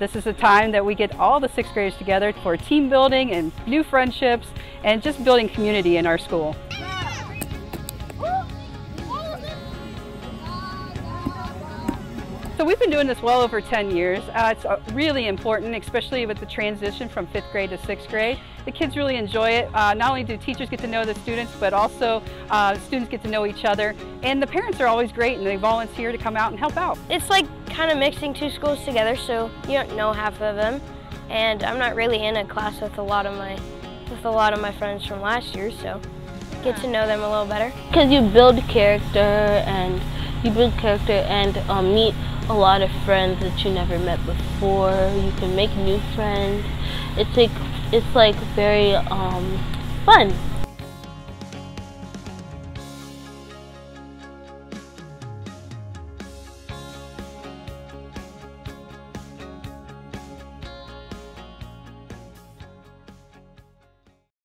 This is a time that we get all the sixth graders together for team building and new friendships and just building community in our school. So we've been doing this well over 10 years. Uh, it's uh, really important, especially with the transition from fifth grade to sixth grade. The kids really enjoy it. Uh, not only do teachers get to know the students, but also uh, students get to know each other. And the parents are always great and they volunteer to come out and help out. It's like kind of mixing two schools together, so you don't know half of them. And I'm not really in a class with a lot of my with a lot of my friends from last year, so get to know them a little better. Because you build character and you build character and um, meet a lot of friends that you never met before. You can make new friends. It's like it's like very um, fun.